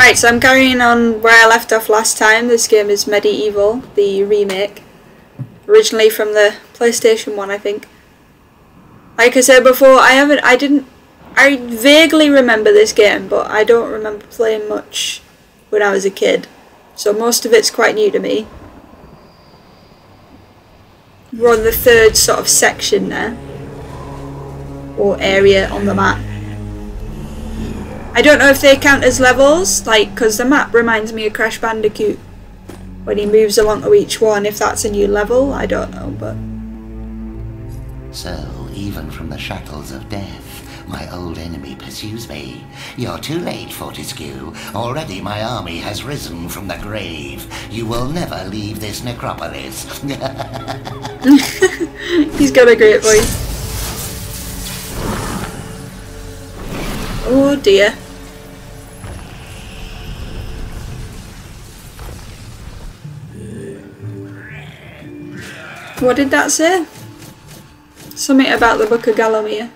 Right, so I'm carrying on where I left off last time. This game is MediEvil, the remake. Originally from the PlayStation 1, I think. Like I said before, I haven't, I didn't, I vaguely remember this game, but I don't remember playing much when I was a kid. So most of it's quite new to me. We're on the third sort of section there. Or area on the map. I don't know if they count as levels, like, because the map reminds me of Crash Bandicoot. When he moves along to each one, if that's a new level, I don't know, but... So, even from the shackles of death, my old enemy pursues me. You're too late, Fortesque. Already my army has risen from the grave. You will never leave this necropolis. He's got a great voice. Oh dear. What did that say? Something about the Book of Gallowmere.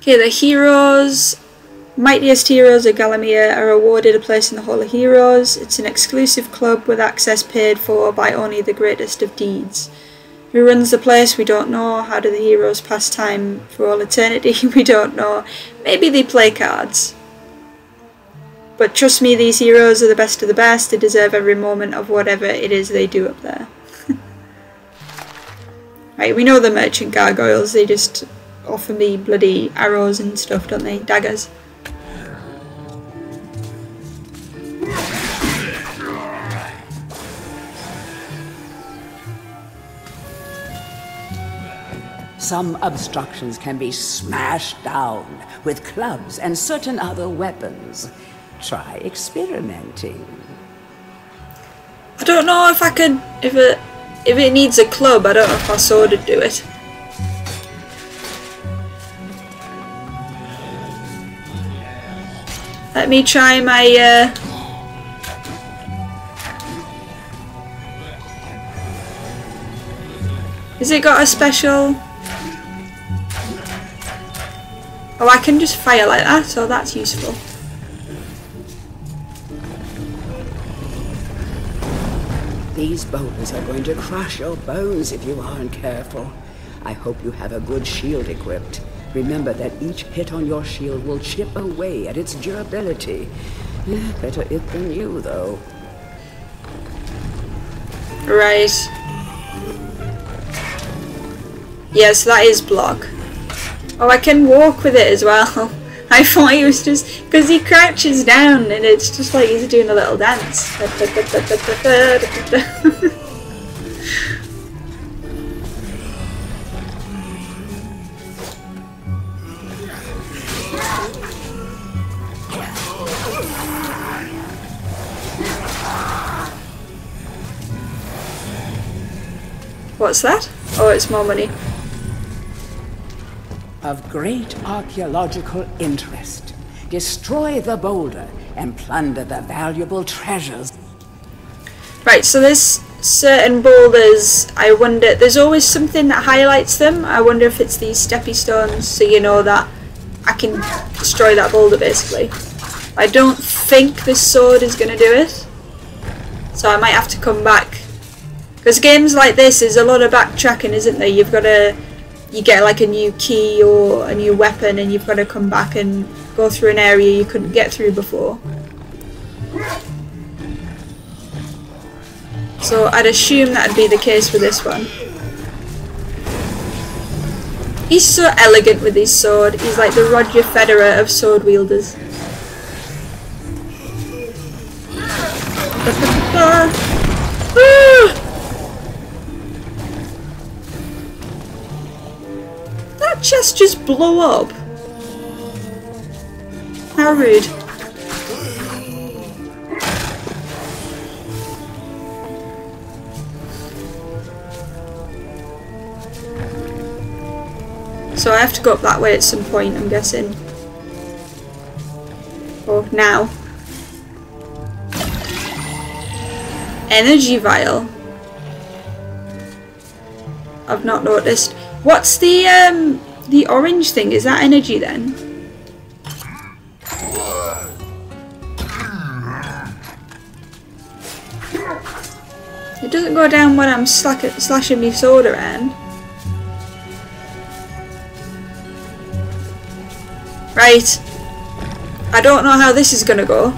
Okay, the heroes, mightiest heroes of Gallowmere are awarded a place in the Hall of Heroes. It's an exclusive club with access paid for by only the greatest of deeds. Who runs the place? We don't know. How do the heroes pass time for all eternity? we don't know. Maybe they play cards. But trust me, these heroes are the best of the best. They deserve every moment of whatever it is they do up there. right, we know the merchant gargoyles. They just offer me bloody arrows and stuff, don't they? Daggers. Some obstructions can be smashed down with clubs and certain other weapons. Try experimenting. I don't know if I can... if it, if it needs a club, I don't know if I saw to do it. Let me try my, uh... Has it got a special... Oh, I can just fire like that, so that's useful. These boulders are going to crush your bones if you aren't careful. I hope you have a good shield equipped. Remember that each hit on your shield will chip away at its durability. Better it than you, though. Right. Yes, that is block. Oh, I can walk with it as well. I thought he was just because he crouches down and it's just like he's doing a little dance. What's that? Oh, it's more money of great archaeological interest. Destroy the boulder and plunder the valuable treasures. Right, so there's certain boulders, I wonder, there's always something that highlights them. I wonder if it's these steppy stones, so you know that I can destroy that boulder basically. I don't think this sword is going to do it. So I might have to come back. Because games like this, is a lot of backtracking, isn't there? You've got to you get like a new key or a new weapon and you've got to come back and go through an area you couldn't get through before. So I'd assume that'd be the case for this one. He's so elegant with his sword. He's like the Roger Federer of sword wielders. ah! Chest just blow up? How rude. So I have to go up that way at some point, I'm guessing. Or now. Energy vial. I've not noticed. What's the um the orange thing, is that energy then? It doesn't go down when I'm slashing my sword around. Right. I don't know how this is going to go.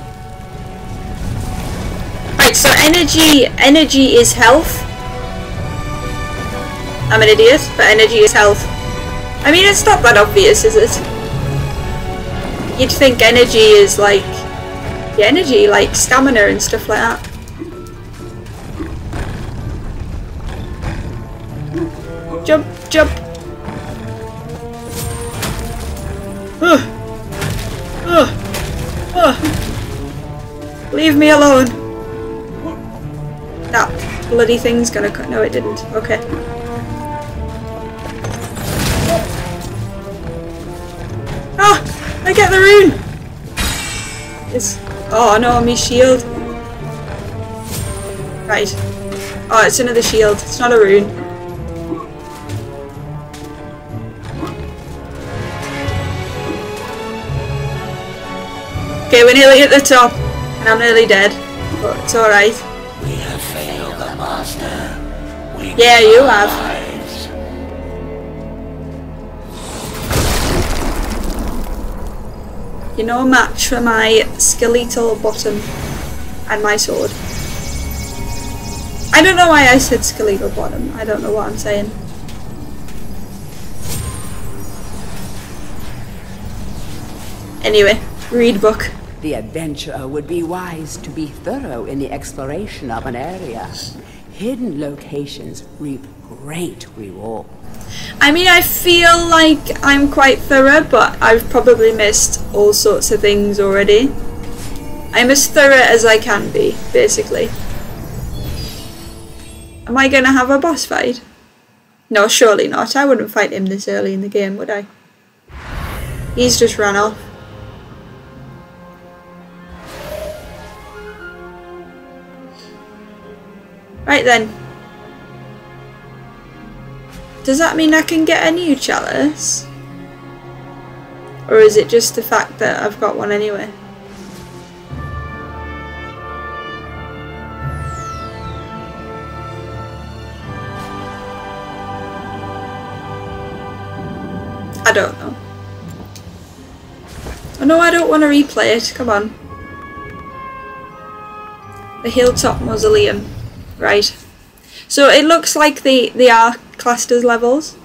Right, so energy, energy is health. I'm an idiot, but energy is health. I mean it's not that obvious, is it? You'd think energy is like the energy, like stamina and stuff like that. Jump, jump. Ugh. Ugh. Ugh. Leave me alone. That bloody thing's gonna cut. No, it didn't. Okay. I get the rune! It's. Oh no, me shield. Right. Oh, it's another shield. It's not a rune. Okay, we're nearly at the top, and I'm nearly dead. But it's alright. We have failed the master. We Yeah, you have. You're no match for my skeletal bottom and my sword. I don't know why I said skeletal bottom. I don't know what I'm saying. Anyway, read book. The adventurer would be wise to be thorough in the exploration of an area. Hidden locations reap great reward. I mean, I feel like I'm quite thorough, but I've probably missed all sorts of things already. I'm as thorough as I can be, basically. Am I gonna have a boss fight? No, surely not. I wouldn't fight him this early in the game, would I? He's just run off. Right then. Does that mean I can get a new chalice? Or is it just the fact that I've got one anyway? I don't know. Oh no, I don't want to replay it. Come on. The Hilltop Mausoleum. Right. So it looks like they, they are classed as levels.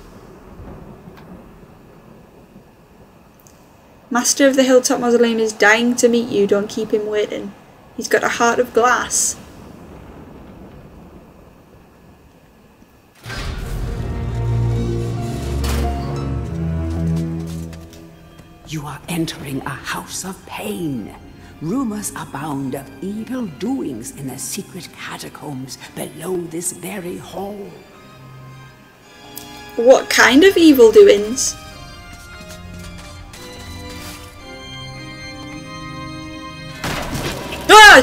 Master of the Hilltop Mausoleum is dying to meet you, don't keep him waiting. He's got a heart of glass. You are entering a house of pain. Rumors abound of evil doings in the secret catacombs below this very hall. What kind of evil doings? Ah!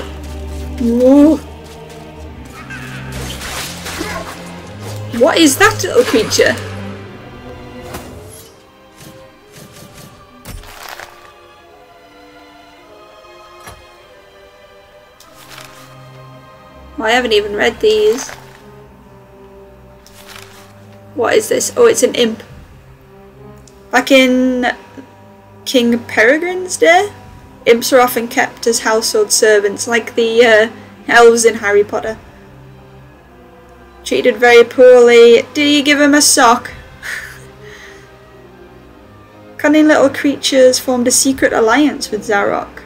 What is that little creature? I haven't even read these. What is this? Oh, it's an imp. Back in King Peregrine's day, imps are often kept as household servants, like the uh, elves in Harry Potter. Treated very poorly. Did you give him a sock? Cunning little creatures formed a secret alliance with Zarok.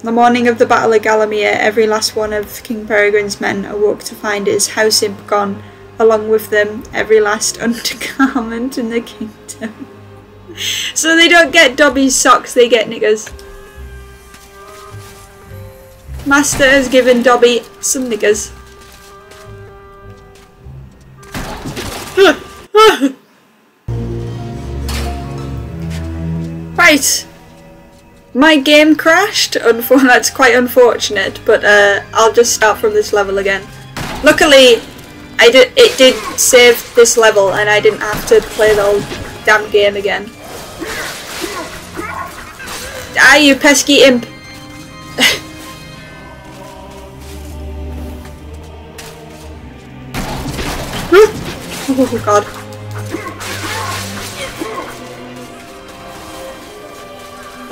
The morning of the Battle of Gallowmere, every last one of King Peregrine's men awoke to find his house imp gone, along with them every last undergarment in the kingdom. so they don't get Dobby's socks, they get niggers. Master has given Dobby some niggers. right. My game crashed. That's quite unfortunate, but uh, I'll just start from this level again. Luckily, I did. It did save this level, and I didn't have to play the whole damn game again. Ah, you pesky imp! Oh god.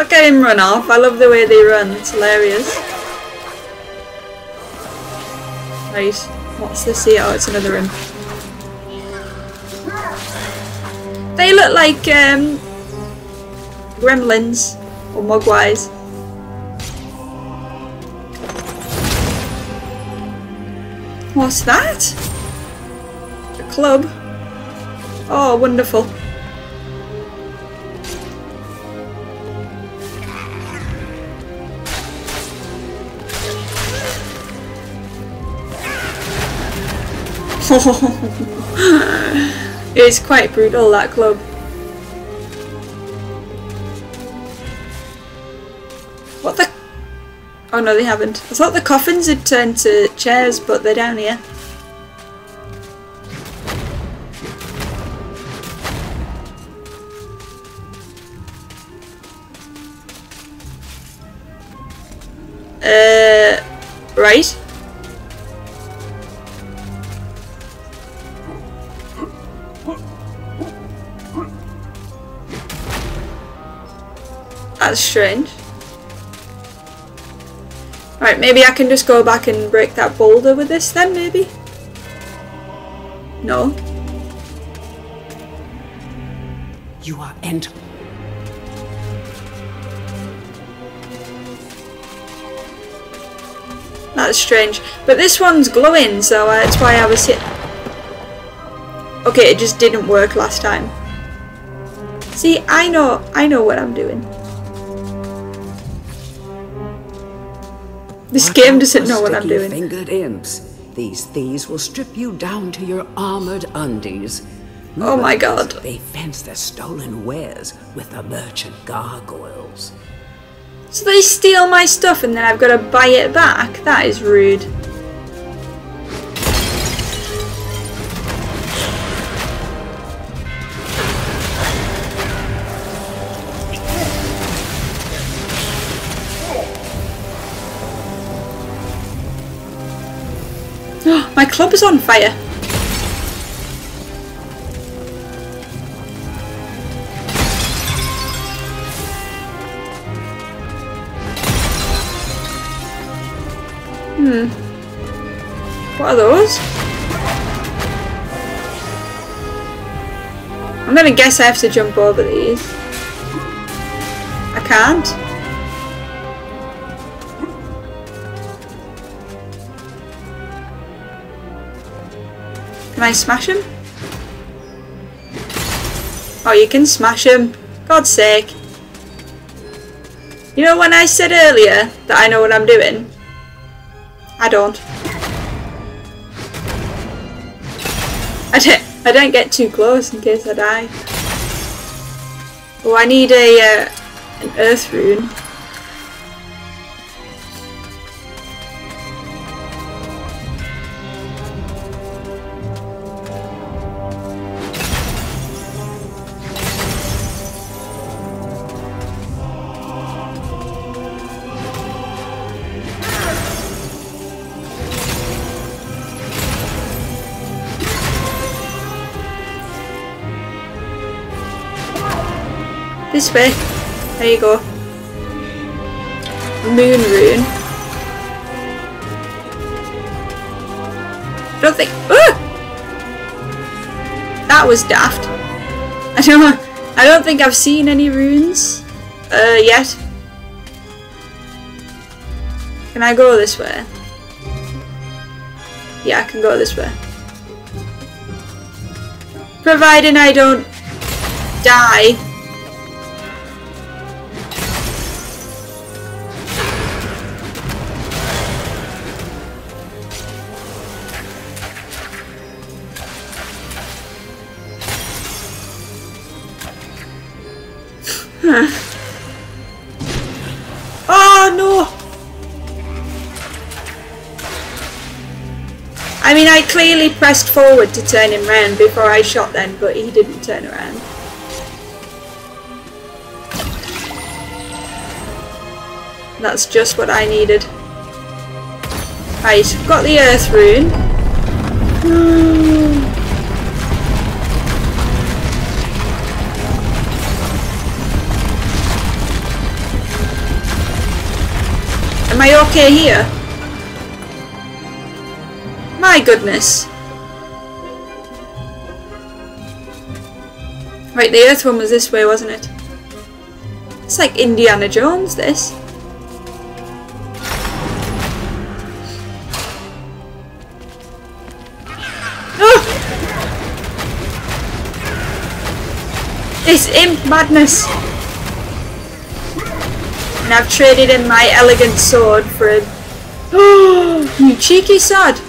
Look at him run off. I love the way they run. It's hilarious. Right. What's this here? Oh, it's another room. They look like um, gremlins or mogwais. What's that? A club? Oh, wonderful. it's quite brutal, that club. What the? Oh no, they haven't. I thought the coffins had turned to chairs, but they're down here. Uh, right. That's strange. Right, maybe I can just go back and break that boulder with this then, maybe? No. You are end. That's strange. But this one's glowing, so uh, that's why I was hit. Okay, it just didn't work last time. See, I know, I know what I'm doing. This Watch game doesn't know what I'm doing. Sticky-fingered imps. These thieves will strip you down to your armored undies. Oh my god. They fence their stolen wares with the merchant gargoyles. So they steal my stuff and then I've got to buy it back? That is rude. Club is on fire. Hmm. What are those? I'm gonna guess I have to jump over these. I can't. Can I smash him? Oh, you can smash him. God's sake. You know when I said earlier that I know what I'm doing? I don't. I don't, I don't get too close in case I die. Oh, I need a uh, an earth rune. This way. There you go. Moon rune. I don't think. Ah! That was daft. I don't. I don't think I've seen any runes uh, yet. Can I go this way? Yeah, I can go this way. Providing I don't die. I clearly pressed forward to turn him round before I shot then, but he didn't turn around. That's just what I needed. Right, got the earth rune. Am I okay here? My goodness. Right, the earth one was this way, wasn't it? It's like Indiana Jones, this. Oh! This imp madness! And I've traded in my elegant sword for a... Oh, you cheeky sod!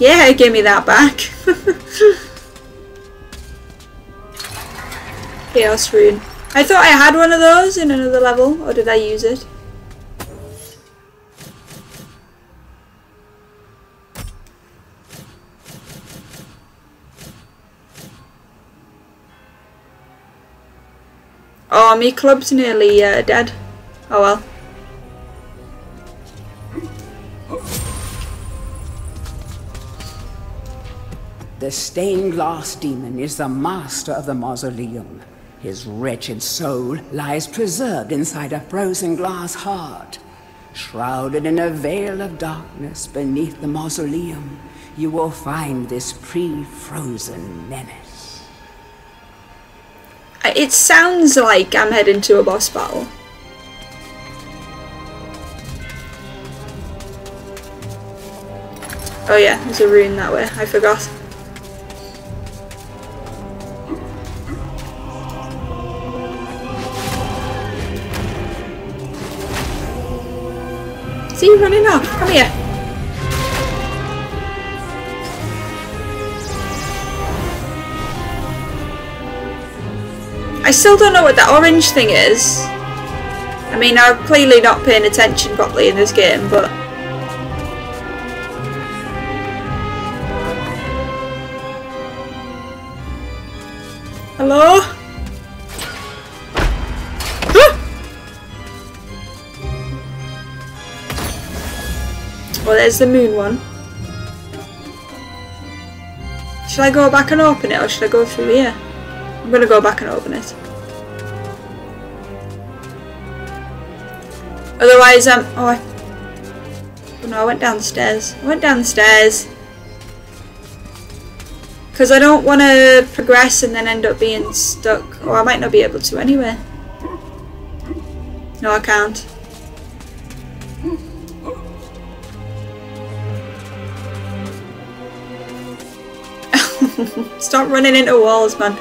Yeah, give me that back. Chaos rune. I thought I had one of those in another level, or did I use it? Oh, my club's nearly uh, dead. Oh well. The stained glass demon is the master of the mausoleum. His wretched soul lies preserved inside a frozen glass heart. Shrouded in a veil of darkness beneath the mausoleum, you will find this pre-frozen menace. It sounds like I'm heading to a boss battle. Oh yeah, there's a rune that way, I forgot. See you running off. Come here. I still don't know what that orange thing is. I mean, I'm clearly not paying attention properly in this game, but... Hello? Well, there's the moon one. Should I go back and open it or should I go through here? I'm gonna go back and open it. Otherwise, um, oh, I, oh no, I went downstairs. I went downstairs. Because I don't want to progress and then end up being stuck. Or I might not be able to anyway. No, I can't. Stop running into walls, man.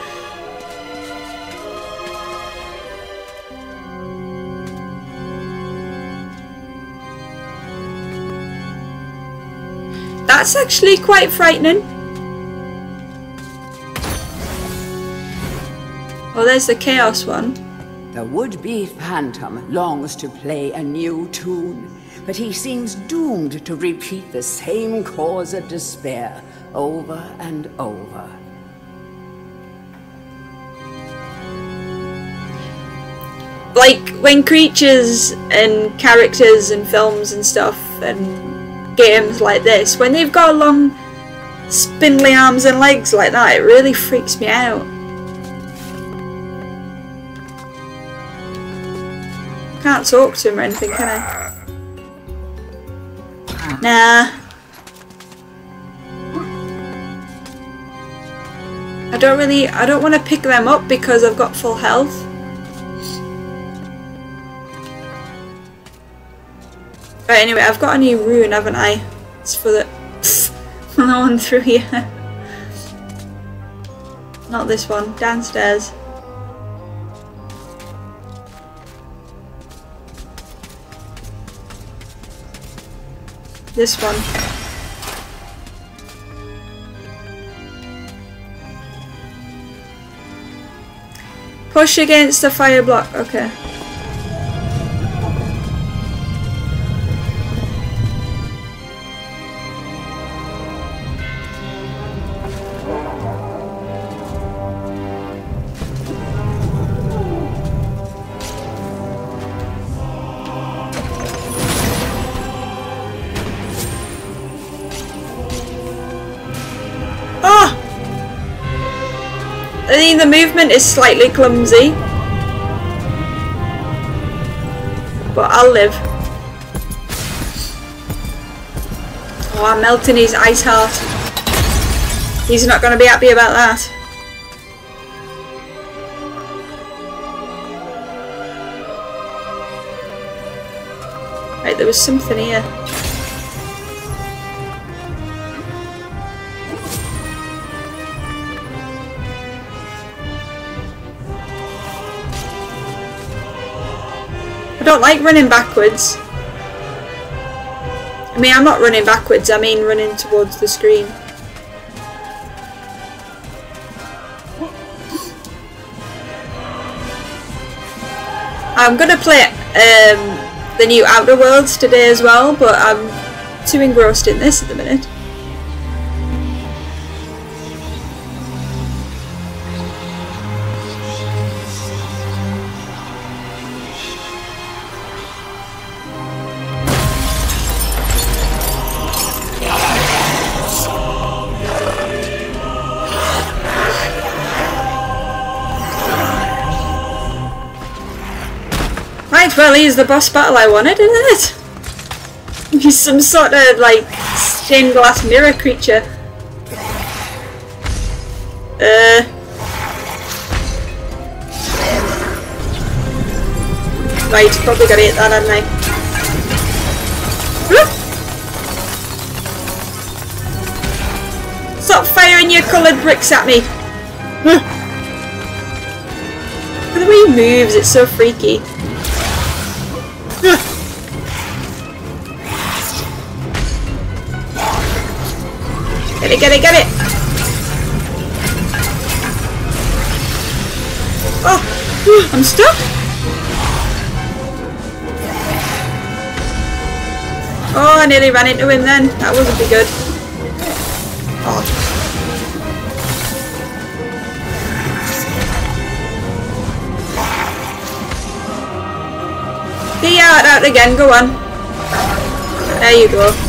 That's actually quite frightening. Oh, there's the Chaos one. The would-be phantom longs to play a new tune, but he seems doomed to repeat the same cause of despair over and over. Like when creatures and characters and films and stuff and games like this, when they've got long spindly arms and legs like that, it really freaks me out. Can't talk to him or anything, can I? Nah. I don't really, I don't want to pick them up because I've got full health. Right, anyway, I've got a new rune, haven't I? It's for the... no one through here. Not this one, downstairs. This one. Push against the fire block. Okay. Movement is slightly clumsy. But I'll live. Oh, I'm melting his ice heart. He's not going to be happy about that. Right, there was something here. Don't like running backwards. I mean, I'm not running backwards, I mean running towards the screen. I'm gonna play um, the new Outer Worlds today as well, but I'm too engrossed in this at the minute. He's the boss battle I wanted, isn't it? He's some sort of, like, stained glass mirror creature. Uh... Right, probably gotta hit that, hadn't I? Stop firing your coloured bricks at me! Look the way he moves, it's so freaky. Get it, get it, get it! Oh, I'm stuck! Oh, I nearly ran into him then. That wasn't be good. Oh. You out, out again, go on. There you go.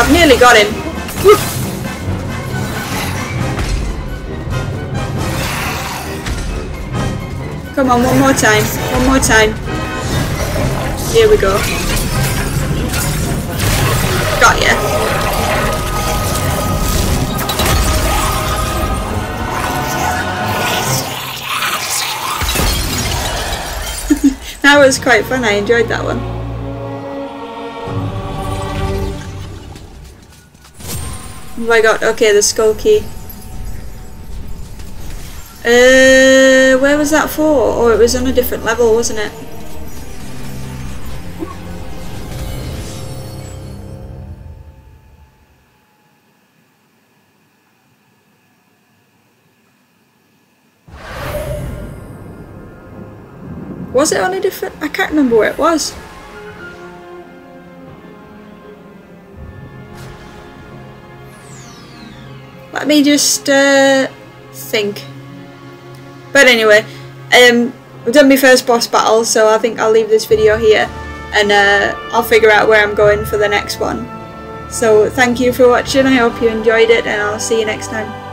I've nearly got him. Come on, one more time. One more time. Here we go. Got ya. that was quite fun. I enjoyed that one. Oh my god, okay, the skull key. Uh, where was that for? Oh, it was on a different level, wasn't it? Was it on a different... I can't remember where it was. Let me just uh, think. But anyway, um, I've done my first boss battle, so I think I'll leave this video here. And uh, I'll figure out where I'm going for the next one. So thank you for watching, I hope you enjoyed it, and I'll see you next time.